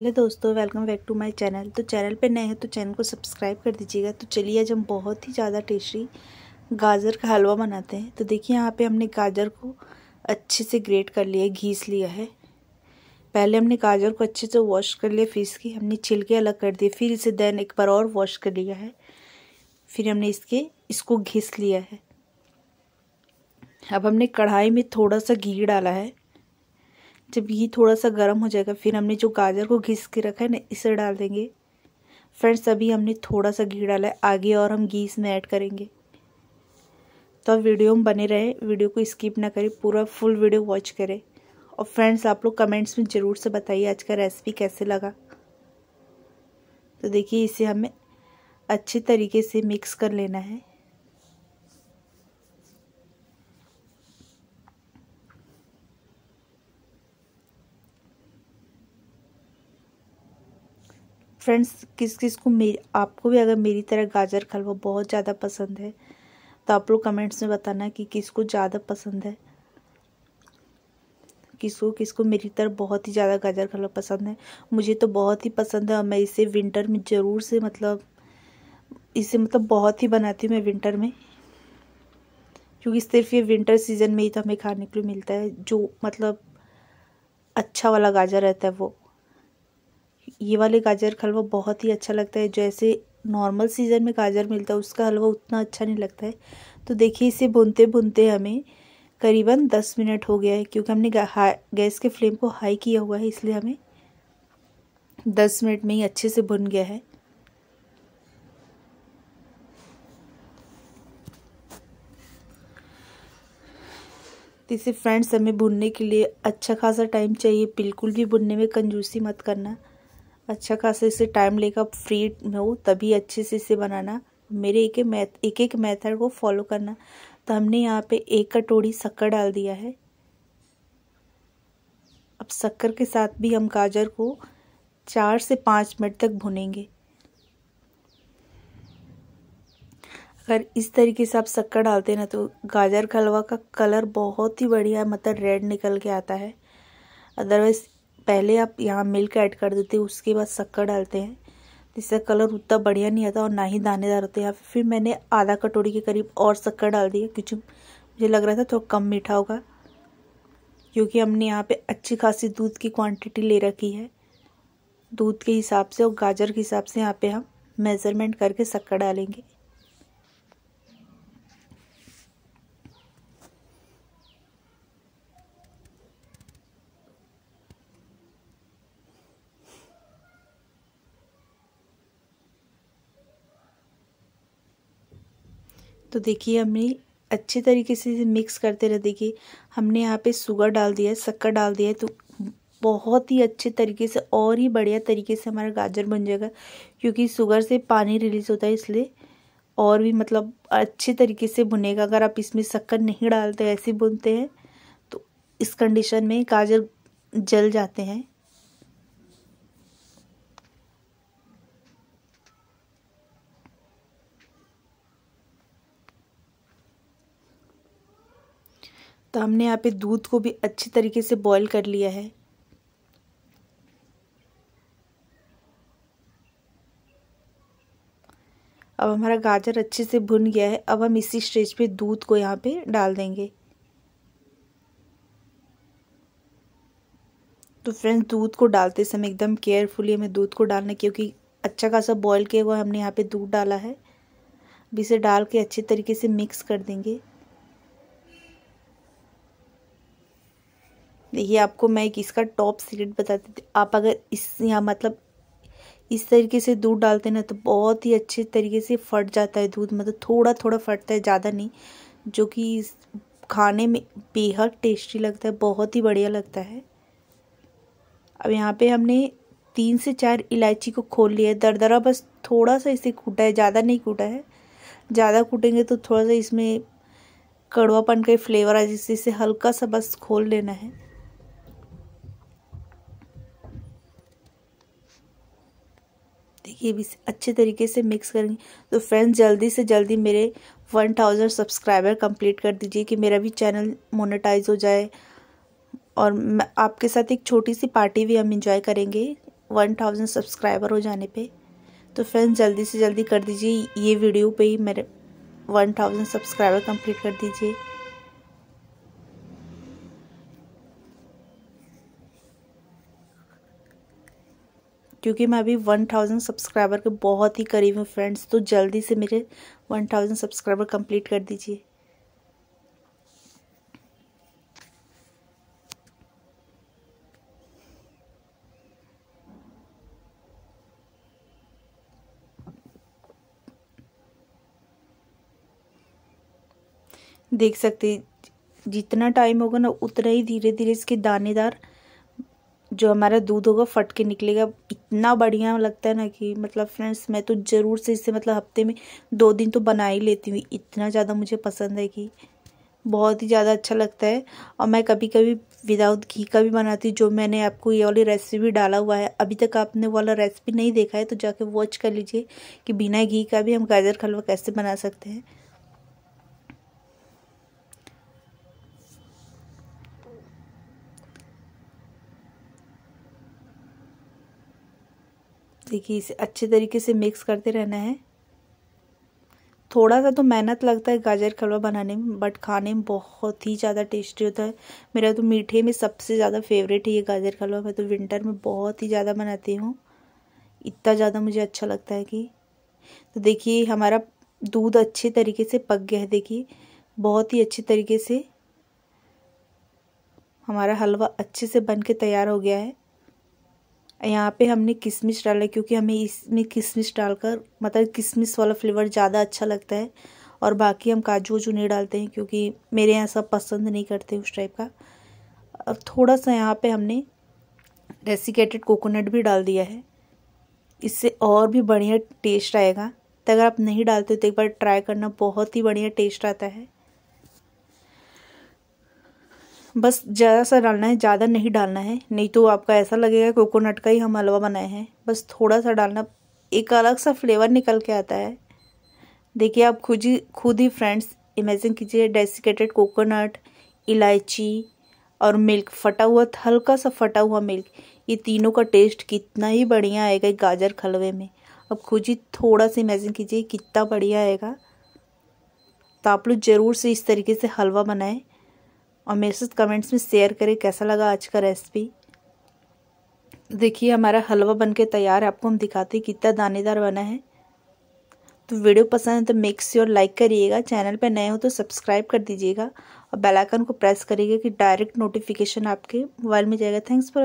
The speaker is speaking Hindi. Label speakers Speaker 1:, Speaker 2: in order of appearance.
Speaker 1: हेलो दोस्तों welcome back to my channel तो चैनल पे नए हैं तो चैनल को सब्सक्राइब कर दीजिएगा। तो चलिए आज हम बहुत ही ज़्यादा टेस्टी गाजर का हलवा बनाते हैं। तो देखिए, यहाँ पे हमने गाजर को अच्छे से ग्रेट कर लिया घीस लिया है। पहले हमने गाजर को अच्छे से वॉश कर लिया, फिर इसकी हमने छिलके अलग कर दिए। फिर इसे देन एक बार और वॉश कर लिया है। फिर हमने इसके, इसको घिस लिया है। अब हमने कढ़ाई में थोड़ा सा घी डाला है। जब घी थोड़ा सा गर्म हो जाएगा, फिर हमने जो गाजर को घिस के रखा है ना, इसे डाल देंगे। फ्रेंड्स, अभी हमने थोड़ा सा घी डाला है, आगे और हम घी इसमें ऐड करेंगे। तो अब वीडियो में बने रहे, वीडियो को स्किप ना करें, पूरा फुल वीडियो वॉच करें। और फ्रेंड्स, आप लोग कमेंट्स में ज़रूर से बताइए आज का रेसिपी कैसे लगा। तो देखिए, इसे हमें अच्छे तरीके से मिक्स कर लेना है। फ्रेंड्स किस किस को मेरी आपको भी अगर मेरी तरह गाजर का हलवा बहुत ज़्यादा पसंद है तो आप लोग कमेंट्स में बताना कि किसको ज़्यादा पसंद है। किसको किसको मेरी तरह बहुत ही ज़्यादा गाजर का हलवा पसंद है। मुझे तो बहुत ही पसंद है और मैं इसे विंटर में ज़रूर से मतलब इसे मतलब बहुत ही बनाती हूँ मैं विंटर में। क्योंकि सिर्फ़ ये विंटर सीज़न में ही तो हमें खाने के लिए मिलता है, जो मतलब अच्छा वाला गाजर रहता है वो। ये वाले गाजर का हलवा बहुत ही अच्छा लगता है। जैसे नॉर्मल सीज़न में गाजर मिलता है, उसका हलवा उतना अच्छा नहीं लगता है। तो देखिए, इसे भुनते भुनते हमें करीबन दस मिनट हो गया है, क्योंकि हमने गैस के फ्लेम को हाई किया हुआ है, इसलिए हमें दस मिनट में ही अच्छे से भुन गया है। तो इसे फ्रेंड्स हमें भुनने के लिए अच्छा खासा टाइम चाहिए। बिल्कुल भी भुनने में कंजूसी मत करना। अच्छा खासा इसे टाइम लेकर फ्री हो, तभी अच्छे से इसे बनाना। मेरे एक मैथ, एक एक मेथड को फॉलो करना। तो हमने यहाँ पे एक कटोरी शक्कर डाल दिया है। अब शक्कर के साथ भी हम गाजर को चार से पाँच मिनट तक भुनेंगे। अगर इस तरीके से आप शक्कर डालते हैं ना तो गाजर का हलवा का कलर बहुत ही बढ़िया मतलब रेड निकल के आता है। अदरवाइज़ पहले आप यहाँ मिल्क ऐड कर देते हैं उसके बाद शक्कर डालते हैं इससे कलर उतना बढ़िया नहीं आता और ना ही दानेदार होते हैं। फिर मैंने आधा कटोरी के करीब और शक्कर डाल दिया, क्योंकि मुझे लग रहा था थोड़ा कम मीठा होगा, क्योंकि हमने यहाँ पे अच्छी खासी दूध की क्वांटिटी ले रखी है। दूध के हिसाब से और गाजर के हिसाब से यहाँ पे हम मेज़रमेंट करके शक्कर डालेंगे। तो देखिए हमने अच्छे तरीके से मिक्स करते रहे। देखिए, हमने यहाँ पे शुगर डाल दिया है, शक्कर डाल दिया है तो बहुत ही अच्छे तरीके से और ही बढ़िया तरीके से हमारा गाजर बन जाएगा, क्योंकि शुगर से पानी रिलीज़ होता है, इसलिए और भी मतलब अच्छे तरीके से बुनेगा। अगर आप इसमें शक्कर नहीं डालते, ऐसे बुनते हैं तो इस कंडीशन में गाजर जल जाते हैं। तो हमने यहाँ पे दूध को भी अच्छी तरीके से बॉईल कर लिया है। अब हमारा गाजर अच्छे से भुन गया है। अब हम इसी स्टेज पे दूध को यहाँ पे डाल देंगे। तो फ्रेंड्स दूध को डालते समय एकदम केयरफुली हमें दूध को डालना क्योंकि अच्छा खासा बॉईल किया हुआ हमने यहाँ पे दूध डाला है। अब इसे डाल के अच्छे तरीके से मिक्स कर देंगे। देखिए, आपको मैं एक इसका टॉप सीक्रेट बताती थी। आप अगर इस यहाँ मतलब इस तरीके से दूध डालते ना तो बहुत ही अच्छे तरीके से फट जाता है दूध। मतलब थोड़ा थोड़ा फटता है, ज़्यादा नहीं, जो कि खाने में बेहद टेस्टी लगता है, बहुत ही बढ़िया लगता है। अब यहाँ पे हमने तीन से चार इलायची को खोल लिया है। दरदरा बस थोड़ा सा इसे कूटा है, ज़्यादा नहीं कूटा है। ज़्यादा कूटेंगे तो थोड़ा सा इसमें कड़वापन का फ्लेवर आ जिससे इसे हल्का सा बस खोल लेना है। देखिए भी अच्छे तरीके से मिक्स करेंगे। तो फ्रेंड्स जल्दी से जल्दी मेरे वन थाउज़ेंड सब्सक्राइबर कंप्लीट कर दीजिए कि मेरा भी चैनल मोनेटाइज हो जाए। और आपके साथ एक छोटी सी पार्टी भी हम इंजॉय करेंगे वन थाउज़ेंड सब्सक्राइबर हो जाने पे। तो फ्रेंड्स जल्दी से जल्दी कर दीजिए। ये वीडियो पे ही मेरे वन थाउज़ेंड सब्सक्राइबर कंप्लीट कर दीजिए। क्योंकि मैं अभी वन थाउज़ेंड सब्सक्राइबर के बहुत ही करीब हूँ फ्रेंड्स तो जल्दी से मेरे वन थाउज़ेंड सब्सक्राइबर कंप्लीट कर दीजिए। देख सकते जितना टाइम होगा ना, उतना ही धीरे धीरे इसके दानेदार जो हमारा दूध होगा फट के निकलेगा, इतना बढ़िया लगता है ना कि मतलब फ्रेंड्स मैं तो ज़रूर से इसे मतलब हफ़्ते में दो दिन तो बना ही लेती हूँ। इतना ज़्यादा मुझे पसंद है कि बहुत ही ज़्यादा अच्छा लगता है। और मैं कभी कभी विदाउट घी का भी बनाती हूँ, जो मैंने आपको ये वाली रेसिपी डाला हुआ है। अभी तक आपने वाला रेसिपी नहीं देखा है तो जाके वॉच कर लीजिए कि बिना घी का भी हम गाजर हलवा कैसे बना सकते हैं। देखिए, इसे अच्छे तरीके से मिक्स करते रहना है। थोड़ा सा तो मेहनत लगता है गाजर हलवा बनाने में बट खाने में बहुत ही ज़्यादा टेस्टी होता है। मेरा तो मीठे में सबसे ज़्यादा फेवरेट है ये गाजर हलवा। मैं तो विंटर में बहुत ही ज़्यादा बनाती हूँ। इतना ज़्यादा मुझे अच्छा लगता है कि। तो देखिए, हमारा दूध अच्छे तरीके से पक गया है, देखिए। बहुत ही अच्छे तरीके से हमारा हलवा अच्छे से बन के तैयार हो गया है। यहाँ पे हमने किशमिश डाला है, क्योंकि हमें इसमें किशमिश डालकर मतलब किशमिश वाला फ्लेवर ज़्यादा अच्छा लगता है। और बाकी हम काजू वज़ू नहीं डालते हैं, क्योंकि मेरे यहाँ सब पसंद नहीं करते उस टाइप का। और थोड़ा सा यहाँ पे हमने डेसिकेटेड कोकोनट भी डाल दिया है। इससे और भी बढ़िया टेस्ट आएगा। तो अगर आप नहीं डालते तो एक बार ट्राई करना, बहुत ही बढ़िया टेस्ट आता है। बस ज़्यादा सा डालना है, ज़्यादा नहीं डालना है। नहीं तो आपका ऐसा लगेगा कोकोनट का ही हम हलवा बनाए हैं। बस थोड़ा सा डालना, एक अलग सा फ्लेवर निकल के आता है। देखिए, आप खुद ही खुद ही फ्रेंड्स इमेजिन कीजिए डेसिकेटेड कोकोनट इलायची और मिल्क फटा हुआ, हल्का सा फटा हुआ मिल्क ये तीनों का टेस्ट कितना ही बढ़िया आएगा गाजर खलवे में। अब खुद ही थोड़ा सा इमेजिन कीजिए, कितना बढ़िया आएगा। तो आप लोग ज़रूर से इस तरीके से हलवा बनाएँ। और मेरे साथ कमेंट्स में शेयर करें कैसा लगा आज का रेसिपी देखिए, हमारा हलवा बनके तैयार है। आपको हम दिखाते हैं कितना दानेदार बना है। तो वीडियो पसंद है तो मेक श्योर लाइक करिएगा। चैनल पर नए हो तो सब्सक्राइब कर दीजिएगा। और बेल आइकन को प्रेस करिएगा कि डायरेक्ट नोटिफिकेशन आपके मोबाइल में जाएगा। Thanks for